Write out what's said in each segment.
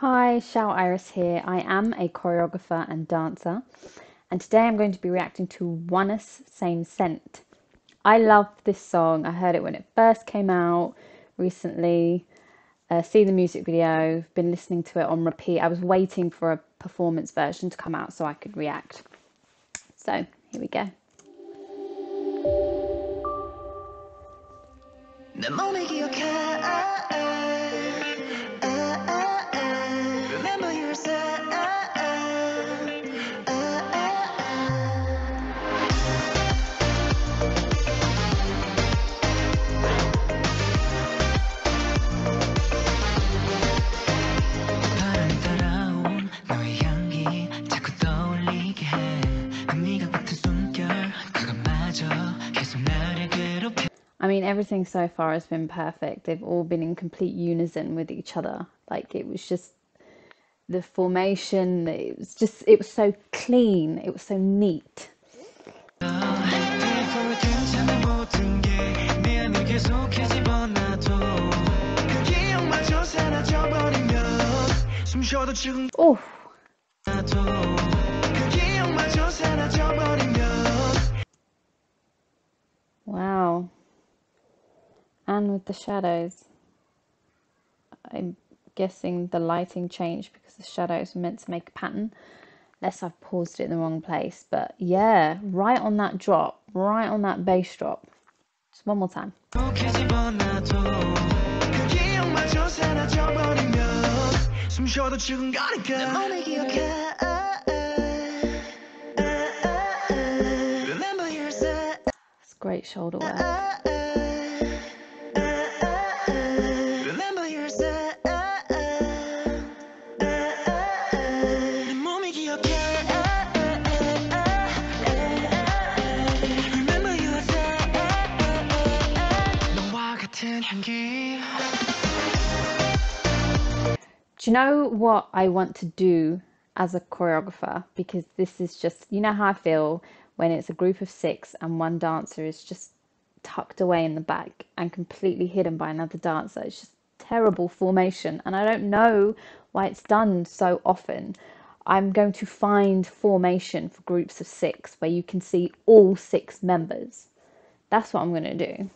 Hi, Xiao Iris here. I am a choreographer and dancer, and today I'm going to be reacting to ONEUS Same Scent. I love this song. I heard it when it first came out recently. Uh, see the music video, been listening to it on repeat. I was waiting for a performance version to come out so I could react. So here we go. Mean, everything so far has been perfect. They've all been in complete unison with each other. Like, it was just the formation, it was just, it was so clean, it was so neat. Oh. With the shadows. I'm guessing the lighting changed because the shadows are meant to make a pattern. Unless I've paused it in the wrong place. But yeah, right on that drop, right on that bass drop. Just one more time. It's great shoulder work. You know what I want to do as a choreographer? Because this is just, you know how I feel when it's a group of six and one dancer is just tucked away in the back and completely hidden by another dancer. It's just terrible formation, and I don't know why it's done so often. I'm going to find formation for groups of six where you can see all six members. That's what I'm going to do.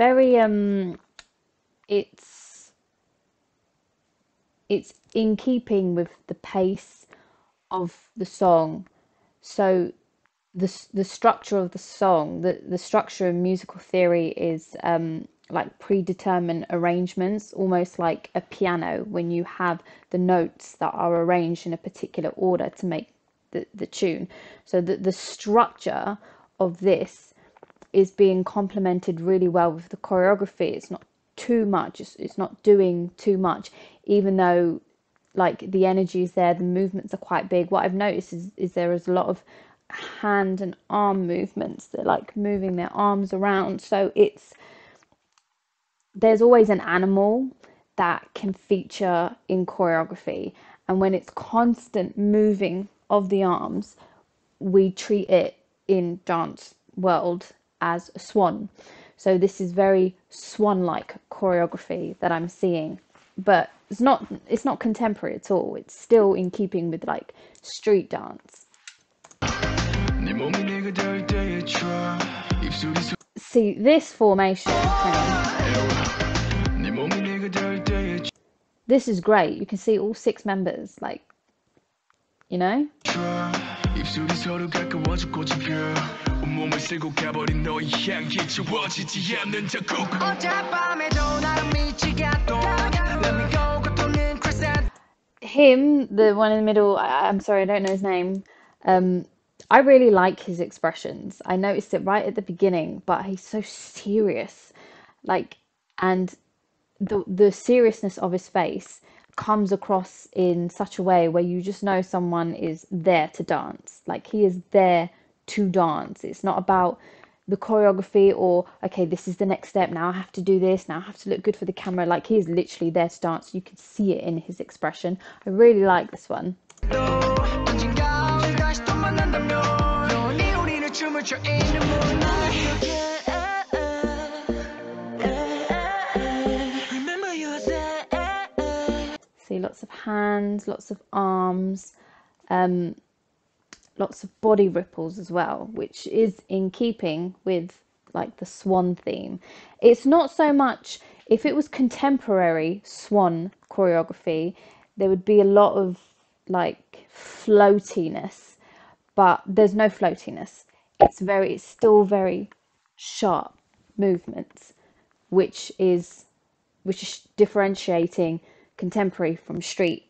Very um it's it's in keeping with the pace of the song. So the the structure of the song the the structure of musical theory is um like predetermined arrangements almost like a piano when you have the notes that are arranged in a particular order to make the, the tune. So the, the structure of this is being complemented really well with the choreography. It's not too much. It's, it's not doing too much, even though like the energy is there. The movements are quite big. What I've noticed is is there is a lot of hand and arm movements. They're like moving their arms around. So it's there's always an animal that can feature in choreography, and when it's constant moving of the arms, we treat it in dance world as a swan. So this is very swan-like choreography that I'm seeing, but it's not it's not contemporary at all. It's still in keeping with like street dance. See this formation. This is great. You can see all six members, like, you know. 온몸을 쓸고 가버린 너의 향기 지워지지 않는 자국 어젯밤에도 나를 미치게 Let me go 고통은 crescent Him, the one in the middle, I, I'm sorry, I don't know his name. Um, I really like his expressions. I noticed it right at the beginning, but he's so serious. Like, and the the seriousness of his face comes across in such a way where you just know someone is there to dance. Like he is there to dance. It's not about the choreography or okay this is the next step. Now i have to do this. Now i have to look good for the camera. Like he is literally there to dance. You can see it in his expression. I really like this one. See lots of hands lots of arms. Um, lots of body ripples as well which is in keeping with like the swan theme. It's not so much if it was contemporary swan choreography there would be a lot of like floatiness but there's no floatiness. It's very it's still very sharp movements which is which is differentiating contemporary from street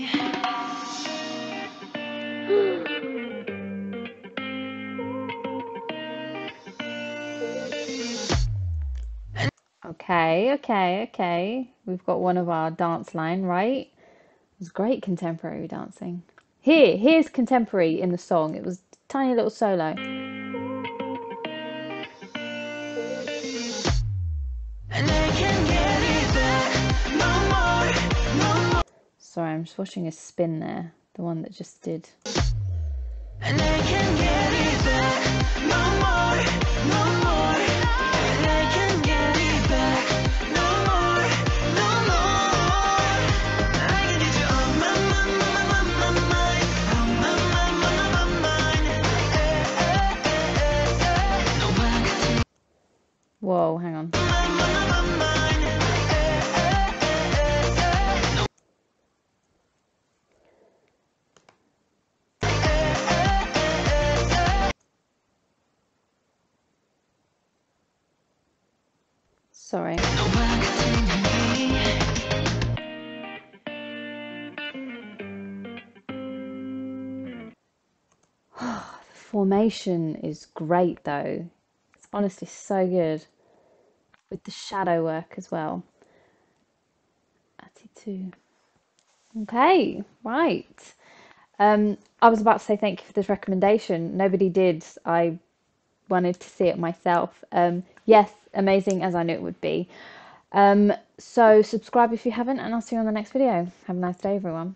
Okay, okay, okay. We've got one of our dance line, right? It was great contemporary dancing. Here, here's contemporary in the song. It was a tiny little solo. And I can't get it back no more, no Sorry, I'm just watching a spin there. The one that just did. Sorry. Formation is great though. It's honestly so good with the shadow work as well. Attitude. Okay, right. Um, I was about to say thank you for this recommendation. Nobody did. I wanted to see it myself. Um, yes, amazing as I knew it would be. Um, so subscribe if you haven't, and I'll see you on the next video. Have a nice day, everyone.